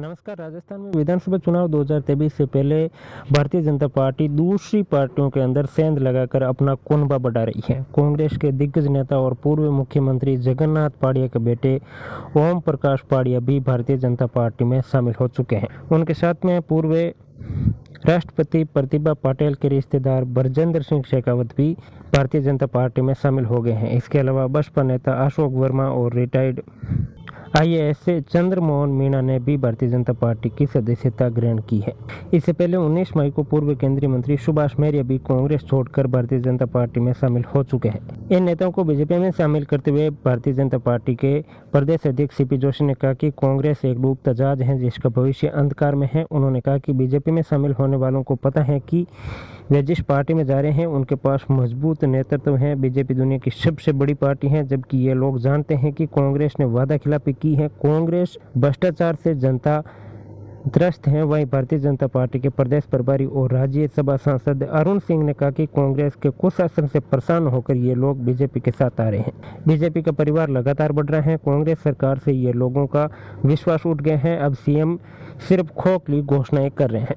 नमस्कार, राजस्थान में विधानसभा चुनाव 2023 से पहले भारतीय जनता पार्टी दूसरी पार्टियों के अंदर सेंध लगाकर अपना कुनबा बढ़ा रही है। कांग्रेस के दिग्गज नेता और पूर्व मुख्यमंत्री जगन्नाथ पाड़िया के बेटे ओम प्रकाश पाड़िया भी भारतीय जनता पार्टी में शामिल हो चुके हैं। उनके साथ में पूर्व राष्ट्रपति प्रतिभा पाटिल के रिश्तेदार बरजेंद्र सिंह शेखावत भी भारतीय जनता पार्टी में शामिल हो गए हैं। इसके अलावा बसपा नेता अशोक वर्मा और रिटायर्ड आईएएस चंद्रमोहन मीणा ने भी भारतीय जनता पार्टी की सदस्यता ग्रहण की है। इससे पहले 19 मई को पूर्व केंद्रीय मंत्री सुभाष मौर्य भी कांग्रेस छोड़कर भारतीय जनता पार्टी में शामिल हो चुके हैं। इन नेताओं को बीजेपी में शामिल करते हुए भारतीय जनता पार्टी के प्रदेश अध्यक्ष सीपी जोशी ने कहा कि कांग्रेस एक डूबता जहाज़ है, जिसका भविष्य अंधकार में है। उन्होंने कहा कि बीजेपी में शामिल होने वालों को पता है कि वे जिस पार्टी में जा रहे हैं, उनके पास मज़बूत नेतृत्व है। बीजेपी दुनिया की सबसे बड़ी पार्टी है, जबकि ये लोग जानते हैं कि कांग्रेस ने वादा खिलाफी की है। कांग्रेस भ्रष्टाचार से जनता त्रस्त हैं। वहीं भारतीय जनता पार्टी के प्रदेश प्रभारी और राज्यसभा सांसद अरुण सिंह ने कहा कि कांग्रेस के कुशासन से परेशान होकर ये लोग बीजेपी के साथ आ रहे हैं। बीजेपी का परिवार लगातार बढ़ रहा है। कांग्रेस सरकार से ये लोगों का विश्वास उठ गया है। अब सीएम सिर्फ़ खोखली घोषणाएँ कर रहे हैं।